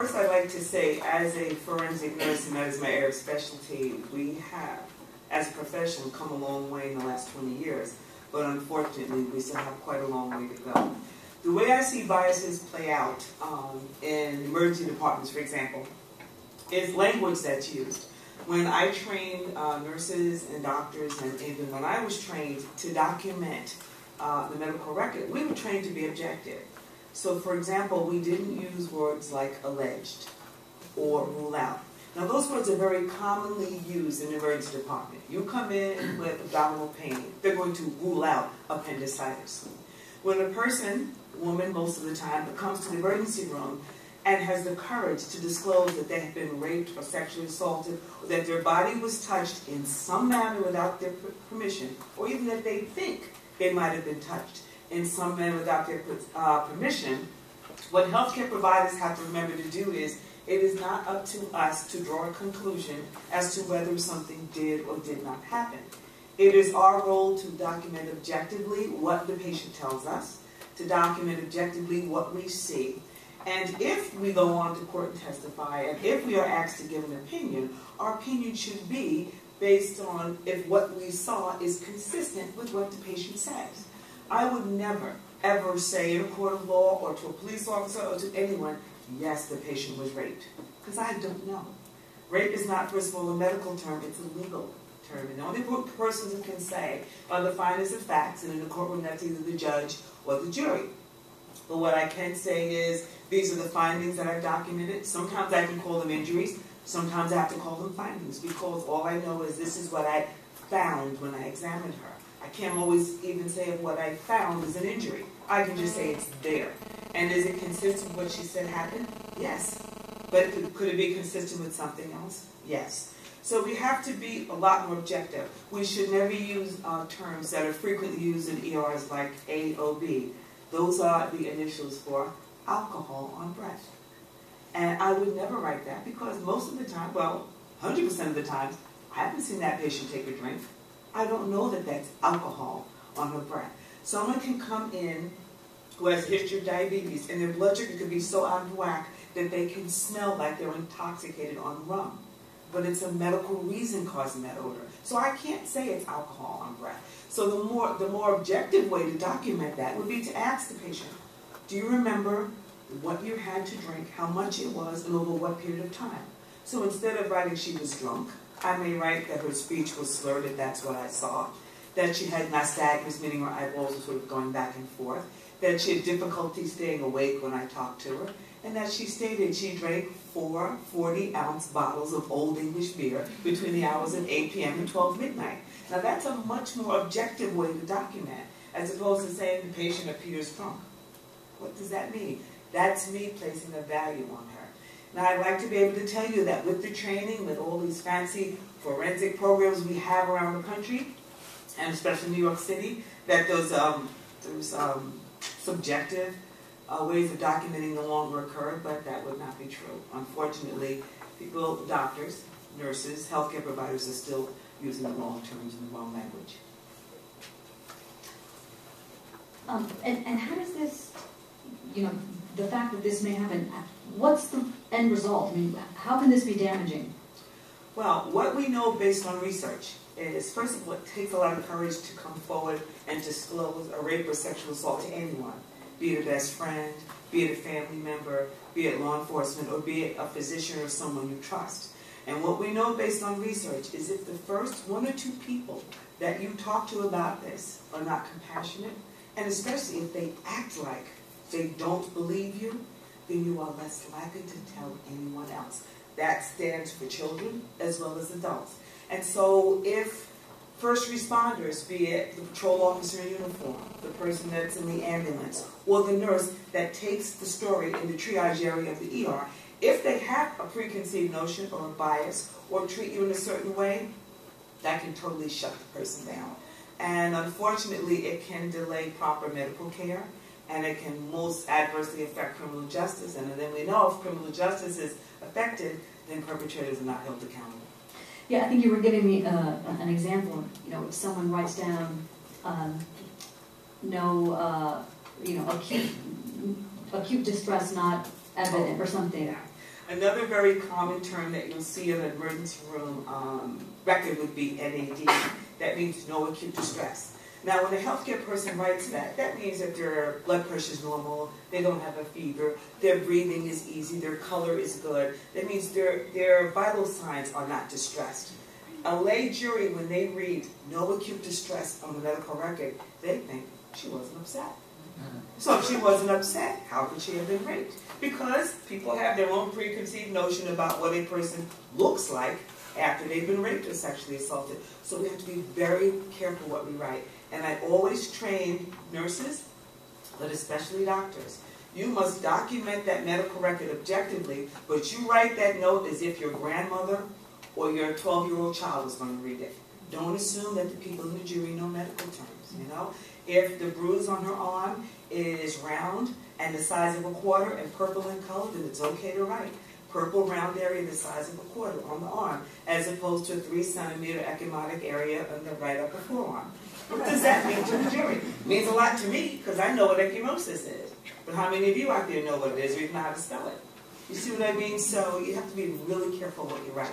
First, I'd like to say, as a forensic nurse, and that is my area of specialty, we have, as a profession, come a long way in the last 20 years. But unfortunately, we still have quite a long way to go. The way I see biases play out um, in emergency departments, for example, is language that's used. When I trained uh, nurses and doctors, and even when I was trained to document uh, the medical record, we were trained to be objective. So for example, we didn't use words like alleged or rule out. Now those words are very commonly used in the emergency department. You come in with abdominal pain, they're going to rule out appendicitis. When a person, woman most of the time, comes to the emergency room and has the courage to disclose that they have been raped or sexually assaulted, or that their body was touched in some manner without their permission, or even that they think they might have been touched, in some men without their uh, permission, what healthcare providers have to remember to do is it is not up to us to draw a conclusion as to whether something did or did not happen. It is our role to document objectively what the patient tells us, to document objectively what we see, and if we go on to court and testify, and if we are asked to give an opinion, our opinion should be based on if what we saw is consistent with what the patient says. I would never, ever say in a court of law or to a police officer or to anyone, yes, the patient was raped. Because I don't know. Rape is not, first of all, a medical term, it's a legal term. And the only person who can say are the finders of facts, and in a courtroom that's either the judge or the jury. But what I can say is, these are the findings that I've documented. Sometimes I can call them injuries. Sometimes I have to call them findings because all I know is this is what I found when I examined her. I can't always even say if what I found is an injury. I can just say it's there. And is it consistent with what she said happened? Yes. But could it be consistent with something else? Yes. So we have to be a lot more objective. We should never use uh, terms that are frequently used in ERs like A, O, B. Those are the initials for alcohol on breath. And I would never write that because most of the time, well, 100% of the times, I haven't seen that patient take a drink. I don't know that that's alcohol on her breath. Someone can come in who has history of diabetes and their blood sugar could be so out of whack that they can smell like they're intoxicated on rum. But it's a medical reason causing that odor. So I can't say it's alcohol on breath. So the more, the more objective way to document that would be to ask the patient, do you remember what you had to drink, how much it was, and over what period of time? So instead of writing she was drunk, I may write that her speech was slurred that's what I saw, that she had nystagmus, meaning her eyeballs were sort of going back and forth, that she had difficulty staying awake when I talked to her, and that she stated she drank four 40-ounce bottles of Old English beer between the hours of 8 p.m. and 12 midnight. Now that's a much more objective way to document, as opposed to saying the patient appears drunk. What does that mean? That's me placing a value on her. Now, I'd like to be able to tell you that with the training, with all these fancy forensic programs we have around the country, and especially New York City, that those, um, those um, subjective uh, ways of documenting no longer occur, but that would not be true. Unfortunately, people, doctors, nurses, healthcare providers are still using the wrong terms and the wrong language. Um, and, and how does this, you know, the fact that this may happen, what's the end result? I mean, how can this be damaging? Well, what we know based on research is, first of all, it takes a lot of courage to come forward and disclose a rape or sexual assault to anyone, be it a best friend, be it a family member, be it law enforcement, or be it a physician or someone you trust. And what we know based on research is if the first one or two people that you talk to about this are not compassionate, and especially if they act like they don't believe you, then you are less likely to tell anyone else. That stands for children as well as adults. And so if first responders, be it the patrol officer in uniform, the person that's in the ambulance, or the nurse that takes the story in the triage area of the ER, if they have a preconceived notion or a bias or treat you in a certain way, that can totally shut the person down. And unfortunately, it can delay proper medical care and it can most adversely affect criminal justice. And then we know if criminal justice is affected, then perpetrators are not held accountable. Yeah, I think you were giving me uh, an example. You know, if someone writes down um, no, uh, you know, acute, acute distress not evident or something. Yeah. Another very common term that you'll see in an emergency room um, record would be NAD. That means no acute distress. Now, when a healthcare person writes that, that means that their blood pressure is normal, they don't have a fever, their breathing is easy, their color is good. That means their, their vital signs are not distressed. A lay jury, when they read no acute distress on the medical record, they think she wasn't upset. So if she wasn't upset, how could she have been raped? Because people have their own preconceived notion about what a person looks like after they've been raped or sexually assaulted. So we have to be very careful what we write. And I always train nurses, but especially doctors. You must document that medical record objectively, but you write that note as if your grandmother or your 12-year-old child was going to read it. Don't assume that the people in the jury know medical terms, you know? If the bruise on her arm is round and the size of a quarter and purple in color, then it's okay to write. Purple round area the size of a quarter on the arm, as opposed to a three centimeter ecchymotic area on the right upper forearm. What does that mean to the jury? It means a lot to me because I know what ecchymosis is. But how many of you out there know what it is or even know how to spell it? You see what I mean? So you have to be really careful what you write.